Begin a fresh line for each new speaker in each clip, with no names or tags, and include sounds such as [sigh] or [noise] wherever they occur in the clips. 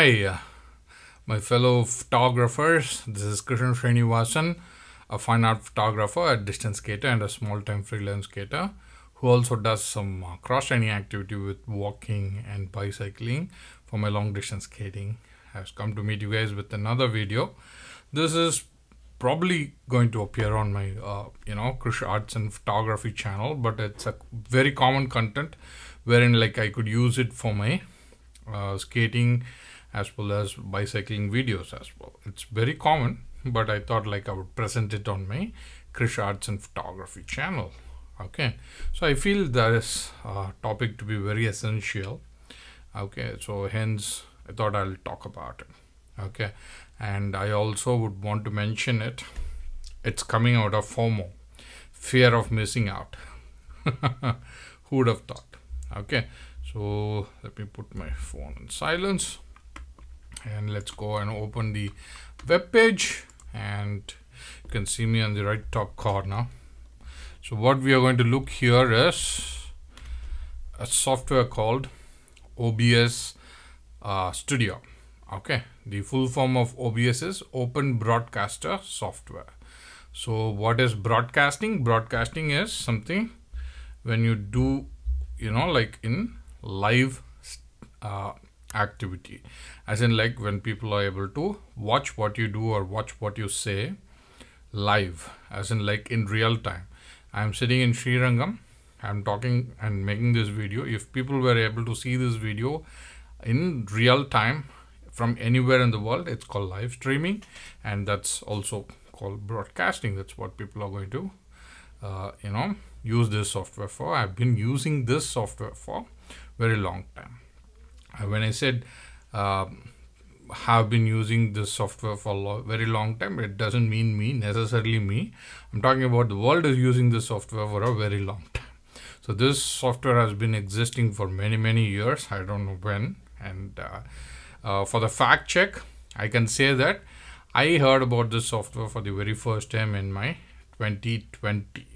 Hi, my fellow photographers. This is Krishnan Srinivasan, a fine art photographer, a distance skater, and a small time freelance skater who also does some uh, cross training activity with walking and bicycling for my long distance skating. Has come to meet you guys with another video. This is probably going to appear on my uh, you know Krish Arts and Photography channel, but it's a very common content wherein like I could use it for my uh, skating as well as bicycling videos as well. It's very common, but I thought like I would present it on my Krish Arts and Photography channel. Okay, so I feel this uh, topic to be very essential. Okay, so hence I thought I'll talk about it. Okay, and I also would want to mention it. It's coming out of FOMO, fear of missing out. [laughs] Who would have thought? Okay, so let me put my phone in silence and let's go and open the web page. And you can see me on the right top corner. So what we are going to look here is a software called OBS uh, Studio. Okay. The full form of OBS is open broadcaster software. So what is broadcasting? Broadcasting is something when you do you know like in live uh, activity. As in like when people are able to watch what you do or watch what you say live as in like in real time. I'm sitting in Srirangam i'm talking and making this video. If people were able to see this video in real time from anywhere in the world it's called live streaming and that's also called broadcasting. That's what people are going to uh, you know use this software for. I've been using this software for very long time when I said uh, have been using this software for a lo very long time, it doesn't mean me, necessarily me. I'm talking about the world is using this software for a very long time. So this software has been existing for many, many years. I don't know when. And uh, uh, for the fact check, I can say that I heard about this software for the very first time in my 2020.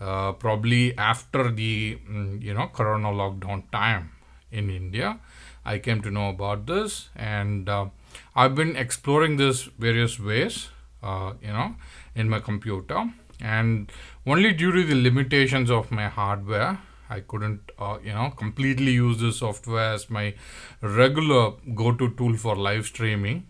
Uh, probably after the mm, you know corona lockdown time in India I came to know about this and uh, I've been exploring this various ways uh, you know in my computer and only due to the limitations of my hardware I couldn't uh, you know completely use this software as my regular go-to tool for live streaming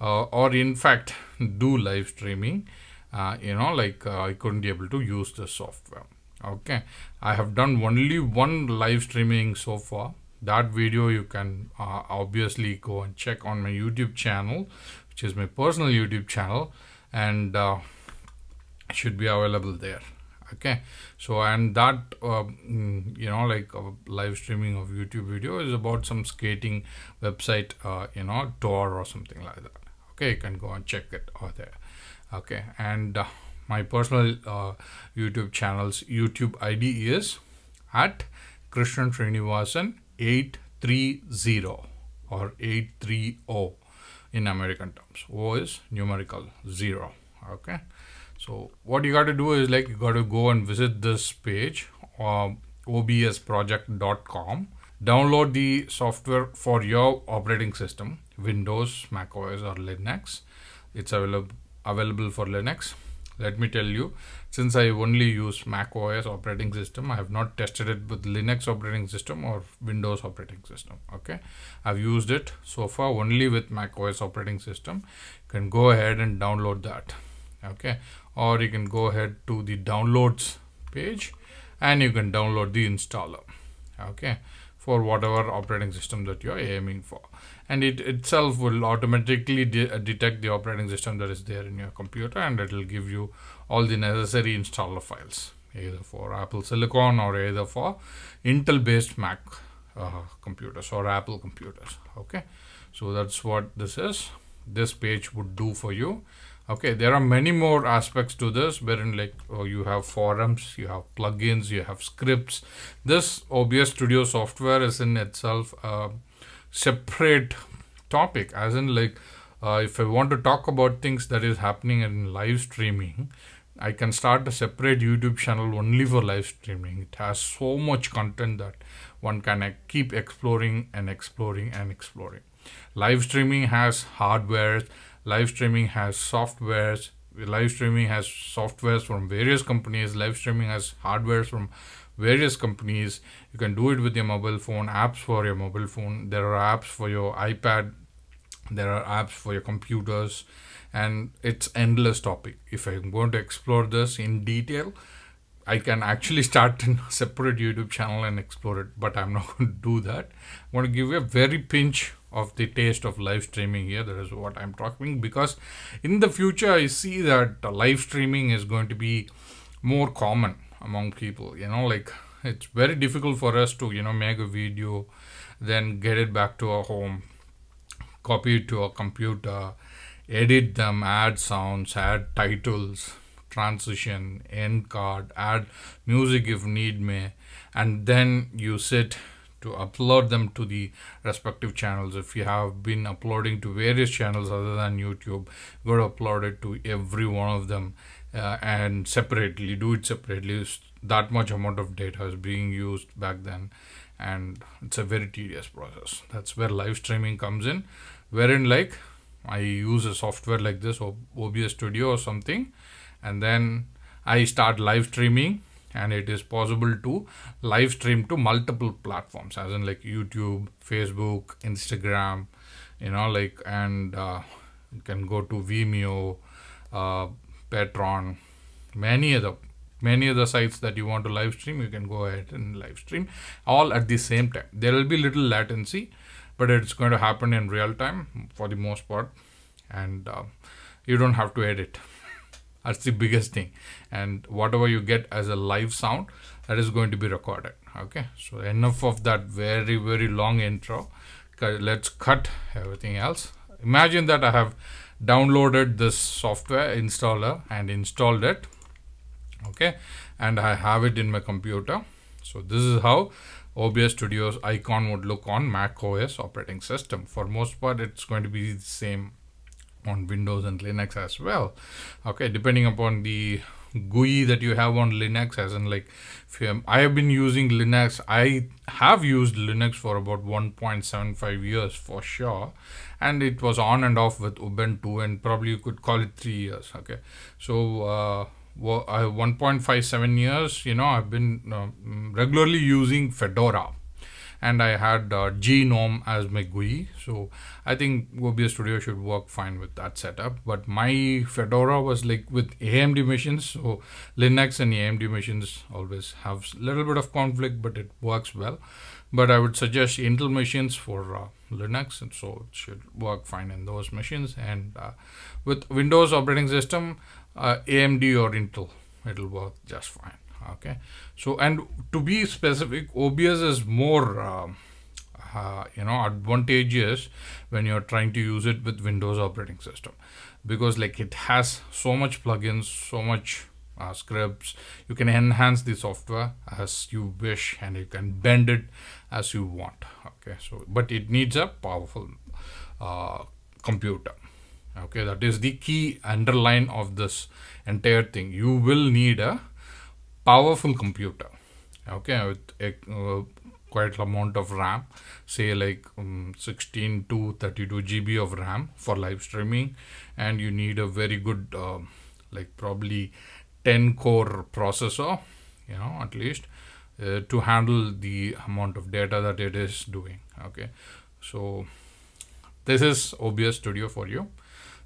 uh, or in fact do live streaming uh, you know like uh, I couldn't be able to use the software. Okay. I have done only one live streaming so far that video you can uh, obviously go and check on my youtube channel which is my personal youtube channel and uh, should be available there. Okay? So and that uh, you know like live streaming of youtube video is about some skating website uh, you know tour or something like that. Okay? You can go and check it out there. Okay? And uh, my personal uh, youtube channel's youtube id is at Krishnan Srinivasan 830 or 830 in American terms. O is numerical 0. Okay. So what you got to do is like you got to go and visit this page uh, obsproject.com download the software for your operating system windows mac os or linux it's available available for linux let me tell you since I only use Mac OS operating system I have not tested it with Linux operating system or Windows operating system okay? I've used it so far only with Mac OS operating system. You can go ahead and download that okay? Or you can go ahead to the downloads page and you can download the installer okay? For whatever operating system that you're aiming for and it itself will automatically de detect the operating system that is there in your computer and it will give you all the necessary installer files either for Apple Silicon or either for Intel based Mac uh, computers or Apple computers okay? So that's what this is. This page would do for you. Okay there are many more aspects to this wherein like oh, you have forums you have plugins you have scripts. This obs studio software is in itself a separate topic as in like uh, if i want to talk about things that is happening in live streaming i can start a separate youtube channel only for live streaming. It has so much content that one can keep exploring and exploring and exploring. Live streaming has hardware live streaming has softwares live streaming has softwares from various companies live streaming has hardwares from various companies. You can do it with your mobile phone apps for your mobile phone. There are apps for your ipad. There are apps for your computers. And it's endless topic. If i'm going to explore this in detail i can actually [laughs] start a separate youtube channel and explore it but i'm not [laughs] going to do that. I'm going to give you a very pinch of the taste of live streaming here. That is what i'm talking because in the future i see that live streaming is going to be more common among people you know like it's very difficult for us to you know make a video then get it back to our home copy it to a computer edit them add sounds add titles transition end card add music if need may and then you sit to upload them to the respective channels. If you have been uploading to various channels other than youtube go to upload it to every one of them uh, and separately do it separately. That much amount of data is being used back then and it's a very tedious process. That's where live streaming comes in wherein like i use a software like this obs studio or something and then i start live streaming and it is possible to live stream to multiple platforms as in like youtube facebook instagram you know like and uh, you can go to vimeo uh, patreon many other many other sites that you want to live stream you can go ahead and live stream all at the same time. There will be little latency but it's going to happen in real time for the most part. And uh, you don't have to edit. [laughs] That's the biggest thing. And whatever you get as a live sound that is going to be recorded. Okay? So enough of that very very long intro. Let's cut everything else. Imagine that i have downloaded this software installer and installed it okay and i have it in my computer so this is how OBS Studio's icon would look on Mac OS operating system. For most part, it's going to be the same on Windows and Linux as well. Okay, depending upon the GUI that you have on Linux, as in like, I have been using Linux. I have used Linux for about 1.75 years for sure, and it was on and off with Ubuntu, and probably you could call it three years. Okay, so. Uh, well, I 1.57 years, you know, I've been uh, regularly using Fedora and I had uh, GNOME as my GUI. So I think OBS Studio should work fine with that setup. But my Fedora was like with AMD machines. So Linux and AMD machines always have a little bit of conflict, but it works well. But I would suggest Intel machines for uh, Linux, and so it should work fine in those machines. And uh, with Windows operating system, uh, AMD or Intel, it'll work just fine okay so and to be specific obs is more uh, uh, you know advantageous when you're trying to use it with windows operating system because like it has so much plugins so much uh, scripts. You can enhance the software as you wish and you can bend it as you want okay? So but it needs a powerful uh, computer okay? That is the key underline of this entire thing. You will need a powerful computer okay? With a uh, quite amount of ram say like um, 16 to 32 gb of ram for live streaming. And you need a very good uh, like probably 10 core processor you know at least uh, to handle the amount of data that it is doing okay so this is obs studio for you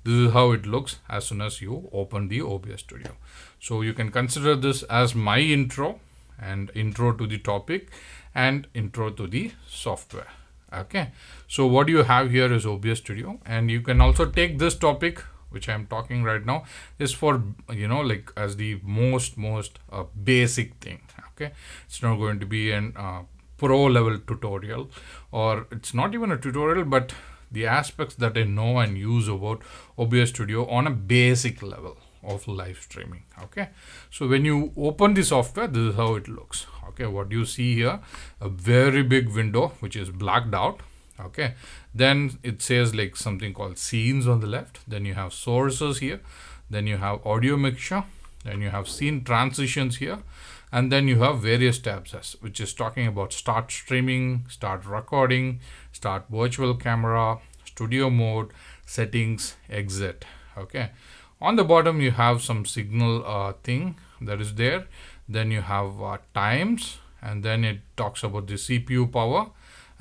this is how it looks as soon as you open the obs studio so you can consider this as my intro and intro to the topic and intro to the software. Okay. So what you have here is OBS Studio and you can also take this topic which I'm talking right now is for you know like as the most most uh, basic thing okay? It's not going to be an uh, pro level tutorial or it's not even a tutorial but the aspects that I know and use about OBS Studio on a basic level of live streaming okay? So when you open the software this is how it looks okay? What you see here a very big window which is blacked out okay then it says like something called scenes on the left. Then you have sources here. Then you have audio mixture. Then you have scene transitions here. And then you have various tabs which is talking about start streaming start recording start virtual camera studio mode settings exit okay. On the bottom you have some signal uh, thing that is there. Then you have uh, times. And then it talks about the CPU power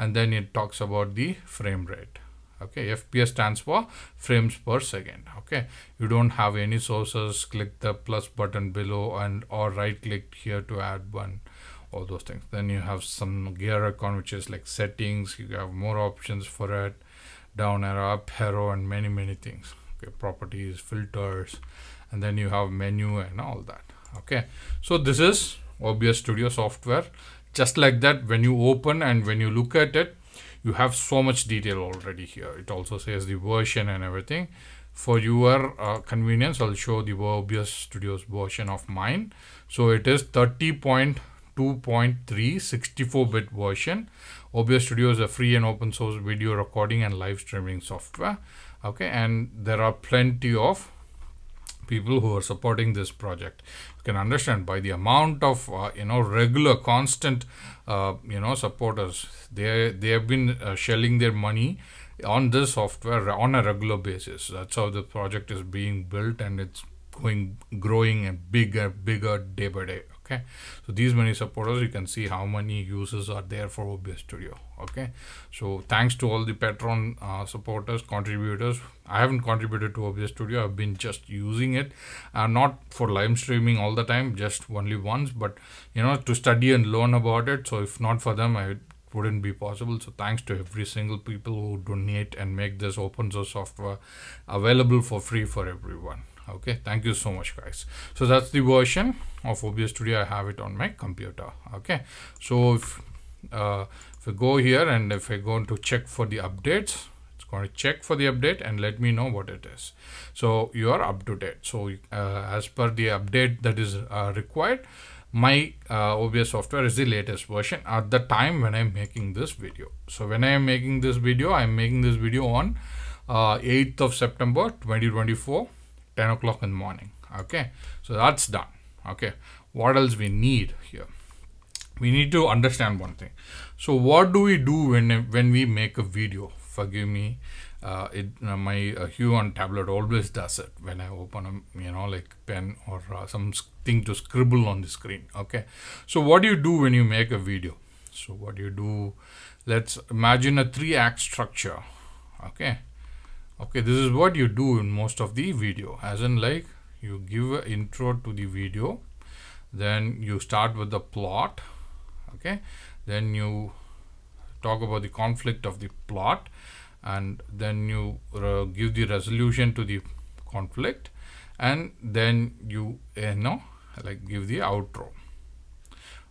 and then it talks about the frame rate. Okay fps stands for frames per second. Okay you don't have any sources click the plus button below and or right click here to add one all those things. Then you have some gear icon which is like settings you have more options for it down arrow up arrow and many many things. Okay properties filters and then you have menu and all that. Okay so this is OBS Studio software just like that when you open and when you look at it you have so much detail already here. It also says the version and everything. For your uh, convenience I'll show the OBS Studios version of mine. So it is 30.2.3 64 bit version. OBS Studio is a free and open source video recording and live streaming software. Okay and there are plenty of people who are supporting this project you can understand by the amount of uh, you know regular constant uh, you know supporters they they have been uh, shelling their money on this software on a regular basis. That's how the project is being built and it's going growing and bigger bigger day by day okay? So these many supporters you can see how many users are there for OBS Studio okay? So thanks to all the Patreon uh, supporters contributors. I haven't contributed to OBS Studio. I've been just using it. Uh, not for live streaming all the time just only once but you know to study and learn about it. So if not for them I wouldn't be possible. So thanks to every single people who donate and make this open source software available for free for everyone okay thank you so much guys. So that's the version of OBS Studio I have it on my computer. Okay so if, uh, if I go here and if I go to check for the updates it's going to check for the update and let me know what it is. So you are up to date. So uh, as per the update that is uh, required my uh, OBS software is the latest version at the time when I'm making this video. So when I am making this video, I'm making this video on uh, 8th of September 2024 10 o'clock in the morning. Okay? So that's done. Okay? What else we need here? We need to understand one thing. So what do we do when when we make a video? Forgive me uh, it uh, my uh, Huion tablet always does it when I open a you know like pen or uh, something to scribble on the screen. Okay? So what do you do when you make a video? So what do you do? Let's imagine a three act structure. Okay okay this is what you do in most of the video. As in like you give an intro to the video then you start with the plot okay? Then you talk about the conflict of the plot and then you uh, give the resolution to the conflict and then you uh, know like give the outro.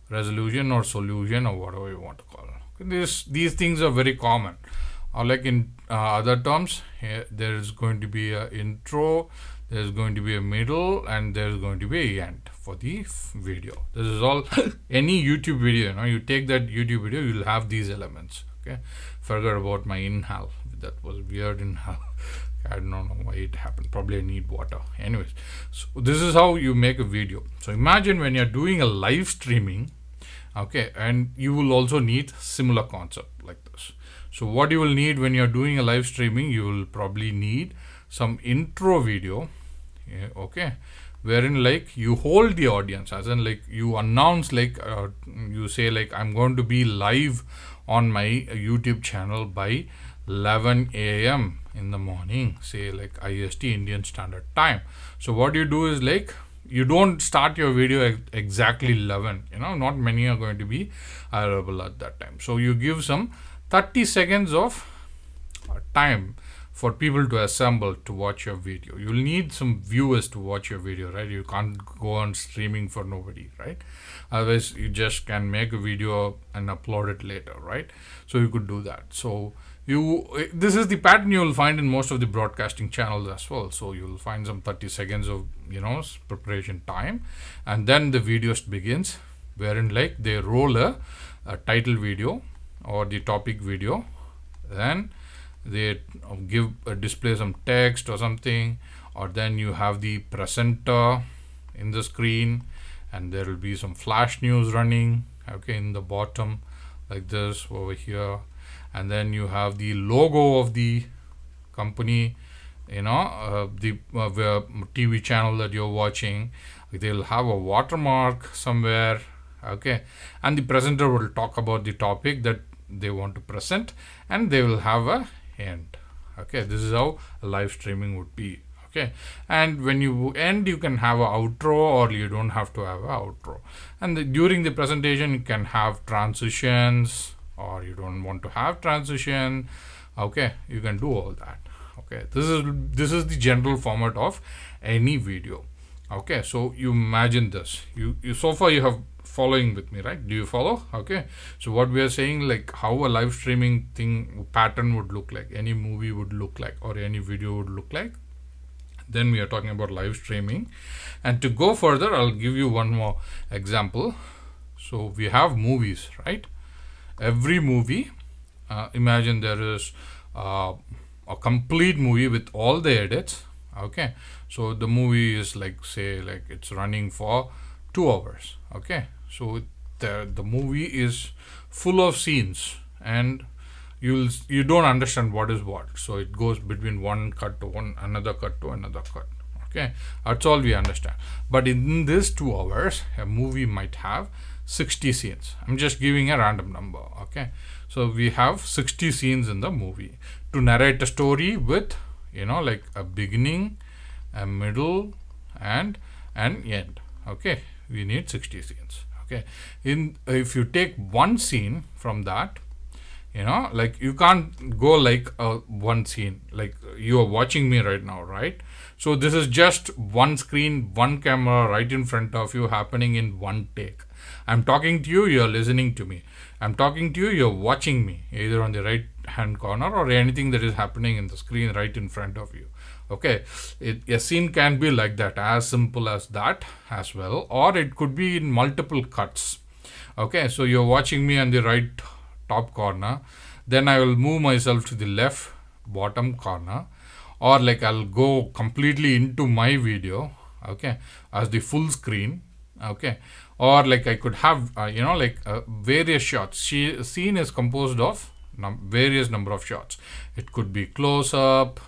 Resolution or solution or whatever you want to call it. this these things are very common. Or like in uh, other terms here there is going to be a intro there's going to be a middle and there's going to be a end for the video this is all [laughs] any youtube video you know you take that youtube video you'll have these elements okay forget about my inhale that was weird inhale [laughs] I don't know why it happened. Probably I need water. Anyways, so this is how you make a video. So imagine when you're doing a live streaming, okay, and you will also need similar concept like. So what you will need when you're doing a live streaming, you will probably need some intro video, okay, wherein like you hold the audience, as in like you announce like uh, you say like I'm going to be live on my YouTube channel by 11 a.m. in the morning, say like IST Indian Standard Time. So what you do is like you don't start your video ex exactly 11 you know not many are going to be available at that time so you give some 30 seconds of uh, time for people to assemble to watch your video. You'll need some viewers to watch your video right? You can't go on streaming for nobody right? Otherwise you just can make a video and upload it later right? So you could do that. So you this is the pattern you will find in most of the broadcasting channels as well. So you'll find some 30 seconds of you know preparation time and then the video begins wherein like they roll a, a title video or the topic video then they give uh, display some text or something or then you have the presenter in the screen and there will be some flash news running okay in the bottom like this over here. And then you have the logo of the company you know uh, the uh, tv channel that you're watching. They'll have a watermark somewhere okay and the presenter will talk about the topic that they want to present and they will have a end. Okay this is how live streaming would be. Okay and when you end you can have a outro or you don't have to have a outro. And the, during the presentation you can have transitions or you don't want to have transition. Okay you can do all that. Okay this is this is the general format of any video. Okay so you imagine this. You, you so far you have following with me right? Do you follow? Okay. So what we are saying like how a live streaming thing pattern would look like any movie would look like or any video would look like then we are talking about live streaming. And to go further i'll give you one more example. So we have movies right? Every movie uh, imagine there is uh, a complete movie with all the edits okay? So the movie is like say like it's running for two hours okay so the the movie is full of scenes and you'll you don't understand what is what. So it goes between one cut to one another cut to another cut. Okay? That's all we understand. But in this two hours a movie might have 60 scenes. I'm just giving a random number. Okay? So we have 60 scenes in the movie. To narrate a story with you know like a beginning a middle and an end. Okay? We need 60 scenes okay. In if you take one scene from that you know like you can't go like uh, one scene like you are watching me right now right? So this is just one screen one camera right in front of you happening in one take. I'm talking to you you're listening to me. I'm talking to you you're watching me either on the right hand corner or anything that is happening in the screen right in front of you okay. It, a scene can be like that as simple as that as well or it could be in multiple cuts. Okay so you're watching me on the right top corner then i will move myself to the left bottom corner or like i'll go completely into my video okay as the full screen okay or like i could have uh, you know like uh, various shots. She scene is composed of num various number of shots. It could be close up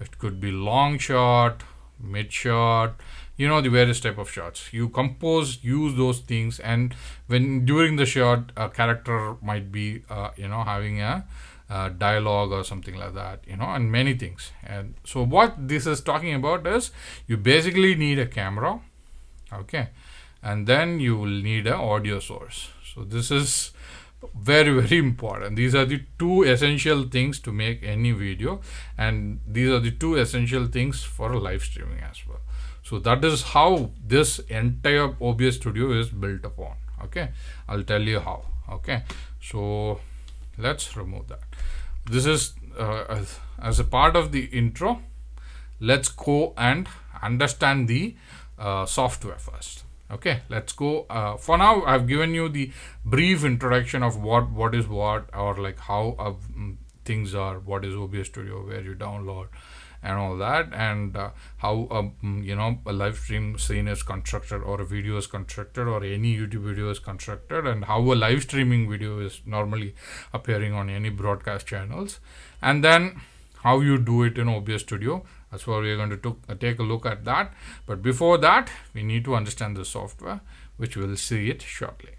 it could be long shot mid shot you know the various type of shots. You compose use those things and when during the shot a character might be uh, you know having a dialogue or something like that you know and many things. And so what this is talking about is you basically need a camera okay and then you will need an audio source. So this is very very important. These are the two essential things to make any video and these are the two essential things for live streaming as well. So that is how this entire OBS studio is built upon okay? I'll tell you how okay? So let's remove that. This is uh, as, as, a part of the intro let's go and understand the uh, software first okay let's go. Uh, for now i've given you the brief introduction of what what is what or like how uh, things are what is obs studio where you download and all that and uh, how um, you know a live stream scene is constructed or a video is constructed or any youtube video is constructed and how a live streaming video is normally appearing on any broadcast channels and then how you do it in obs studio that's why we are going to uh, take a look at that. But before that we need to understand the software which we'll see it shortly